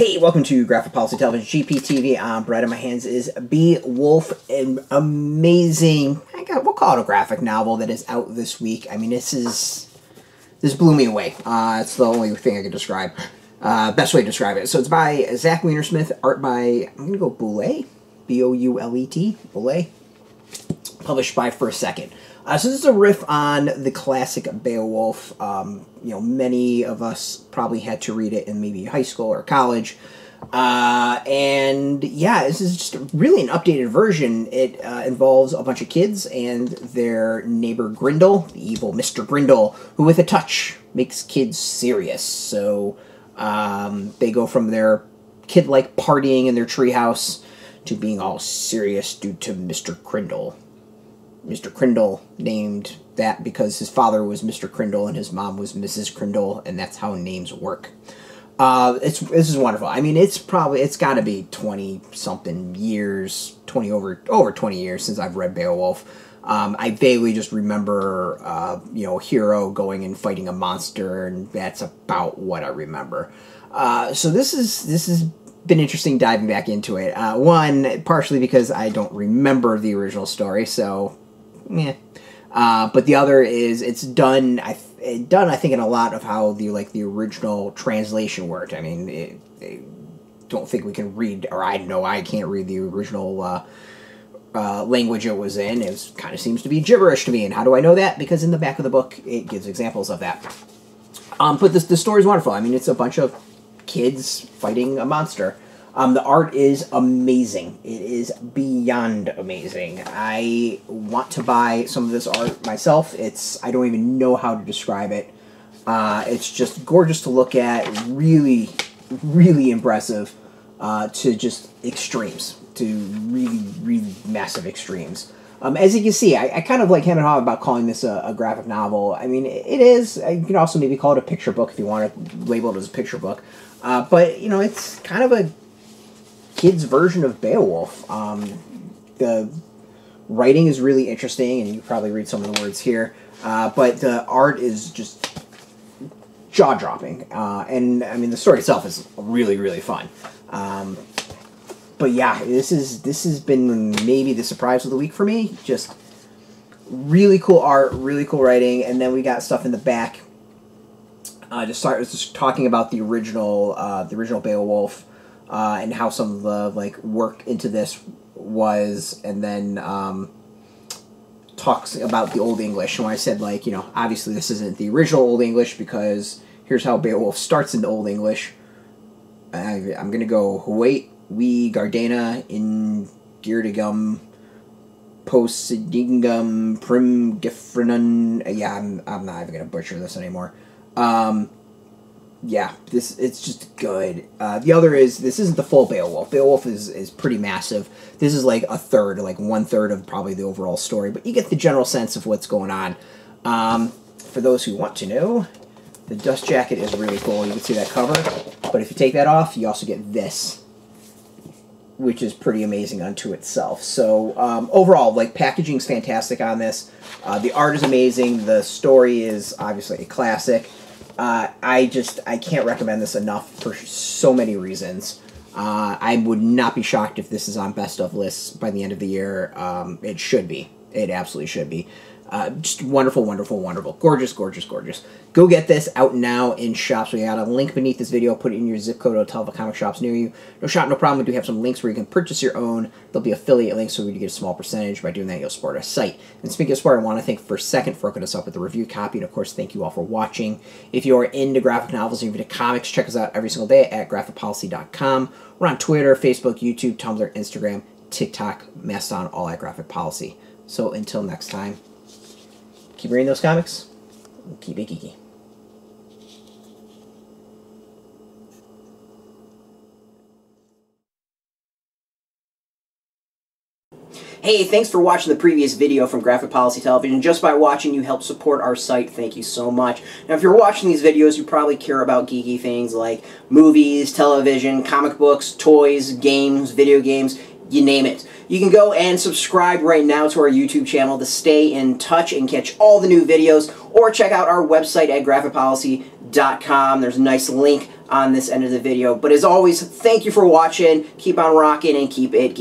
Hey, welcome to Graphic Policy Television, GPTV. I'm Brett, and my hands is Bea Wolf, an amazing, I got, we'll call it a graphic novel that is out this week. I mean, this is, this blew me away. Uh, it's the only thing I can describe, uh, best way to describe it. So it's by Zach Weinersmith, art by, I'm going to go Boulet, B-O-U-L-E-T, Boulet, published by First Second. Uh, so this is a riff on the classic Beowulf. Um, you know, many of us probably had to read it in maybe high school or college. Uh, and yeah, this is just really an updated version. It uh, involves a bunch of kids and their neighbor Grindle, the evil Mr. Grindle, who with a touch makes kids serious. So um, they go from their kid-like partying in their treehouse to being all serious due to Mr. Grindle. Mr. Grindle named that because his father was Mr. Grindle and his mom was Mrs. Grindle, and that's how names work. Uh, it's this is wonderful. I mean, it's probably it's got to be twenty something years, twenty over over twenty years since I've read Beowulf. Um, I vaguely just remember, uh, you know, hero going and fighting a monster, and that's about what I remember. Uh, so this is this has been interesting diving back into it. Uh, one, partially because I don't remember the original story, so yeah. Uh, but the other is it's done. I done. I think in a lot of how the like the original translation worked. I mean, it, I don't think we can read, or I know I can't read the original uh, uh, language it was in. It kind of seems to be gibberish to me. And how do I know that? Because in the back of the book, it gives examples of that. Um, but this the story's wonderful. I mean, it's a bunch of kids fighting a monster. Um, the art is amazing. It is beyond amazing. I want to buy some of this art myself. It's I don't even know how to describe it. Uh, it's just gorgeous to look at. Really, really impressive. Uh, to just extremes, to really, really massive extremes. Um, as you can see, I, I, kind of like him and haw about calling this a, a, graphic novel. I mean, it is. You can also maybe call it a picture book if you want to label it as a picture book. Uh, but you know, it's kind of a kid's version of Beowulf. Um, the writing is really interesting, and you probably read some of the words here. Uh, but the art is just jaw dropping, uh, and I mean the story itself is really really fun. Um, but yeah, this is this has been maybe the surprise of the week for me. Just really cool art, really cool writing, and then we got stuff in the back. Uh, just start just talking about the original uh, the original Beowulf uh, and how some of the like work into this was, and then um, talks about the Old English. And when I said like you know obviously this isn't the original Old English because here's how Beowulf starts in the Old English. I, I'm gonna go wait we Gardena in Girdigum Posidingum Prim Gifrenon. Yeah, I'm, I'm not even gonna butcher this anymore. Um, yeah, this it's just good. Uh, the other is this isn't the full Beowulf. Beowulf is is pretty massive. This is like a third, like one third of probably the overall story, but you get the general sense of what's going on. Um, for those who want to know, the dust jacket is really cool. You can see that cover, but if you take that off, you also get this, which is pretty amazing unto itself. So um, overall, like packaging's fantastic on this. Uh, the art is amazing. The story is obviously a classic. Uh, I just I can't recommend this enough for so many reasons. Uh, I would not be shocked if this is on best of lists by the end of the year. Um, it should be. It absolutely should be. Uh, just wonderful, wonderful, wonderful. Gorgeous, gorgeous, gorgeous. Go get this out now in shops. We got a link beneath this video. Put it in your zip code. It'll tell the comic shops near you. No shop, no problem. We do have some links where you can purchase your own. There'll be affiliate links so we get a small percentage. By doing that, you'll support our site. And speaking of support, I want to thank First Second for hooking us up with the review copy. And of course, thank you all for watching. If you are into graphic novels and into comics, check us out every single day at graphicpolicy.com. We're on Twitter, Facebook, YouTube, Tumblr, Instagram, TikTok, Mastodon, all at Graphic Policy. So until next time keep reading those comics. Keep it geeky. Hey, thanks for watching the previous video from Graphic Policy Television. Just by watching, you help support our site. Thank you so much. Now, if you're watching these videos, you probably care about geeky things like movies, television, comic books, toys, games, video games you name it. You can go and subscribe right now to our YouTube channel to stay in touch and catch all the new videos, or check out our website at graphicpolicy.com. There's a nice link on this end of the video. But as always, thank you for watching. Keep on rocking and keep it geeky.